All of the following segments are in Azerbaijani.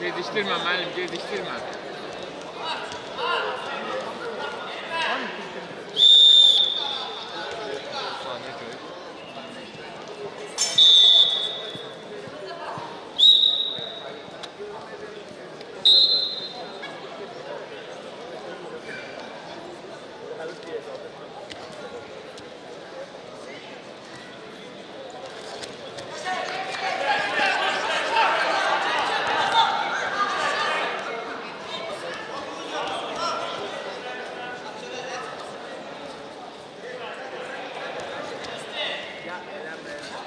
Geziştirme benim, geziştirme. Eldan müəllim.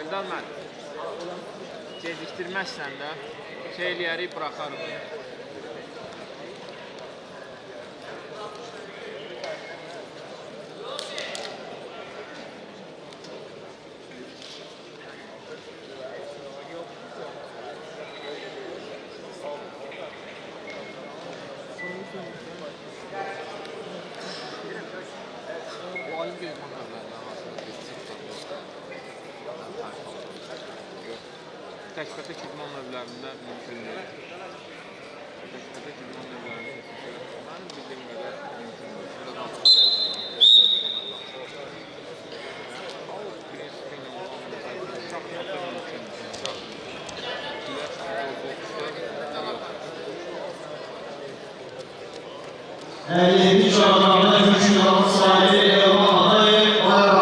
Eldan müəllim. Gecikdirməzsən də şey eləyərik, buraxarıq. Təkbətək idman növlərində mümkün deyil. Təkbətək idman növlərində mənim Ehliyetin şartlarına güçlü olan sahibi Erdoğan adayı olarak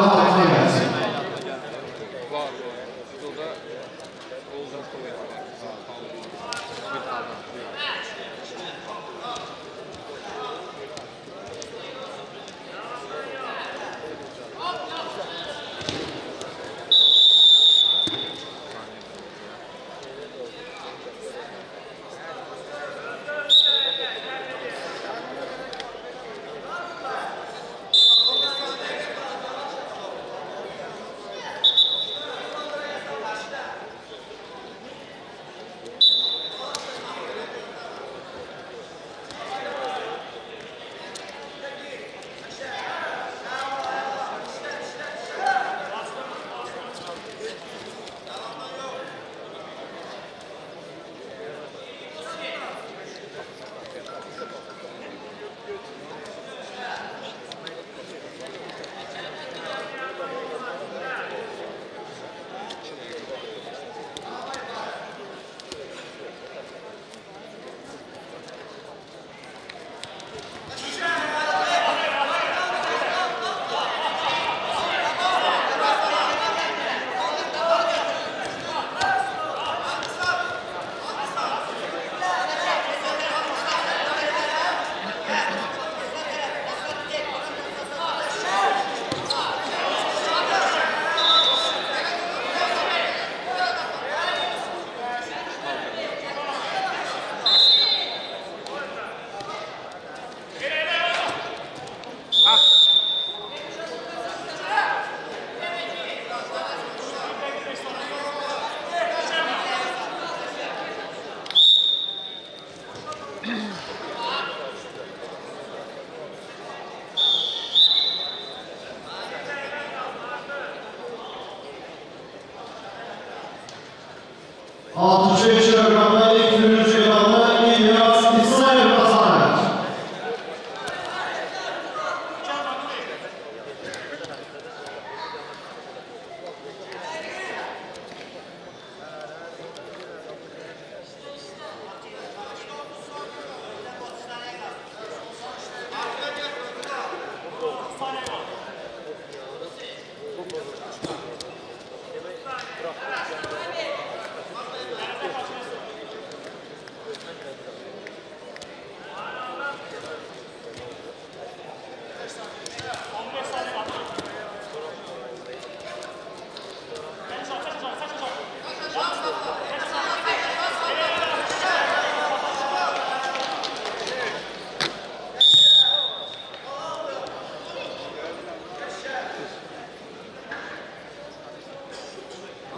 65 kilogramda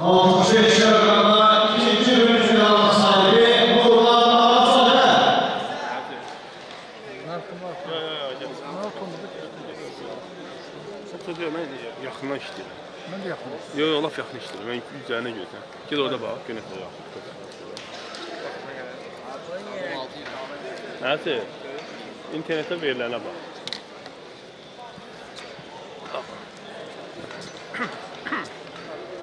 65 kiloqramda ikinci bölüm finalına sahibi Nurlan Arazadə. Yaxından işləyirəm. Mən də yaxın işləyirəm. Yox, yox, laf yaxın işləyirəm. Mən üzərinə gözləyəm. Ged orada bax, günəşə yaxın. Nədir? İnternetə verilənə bax.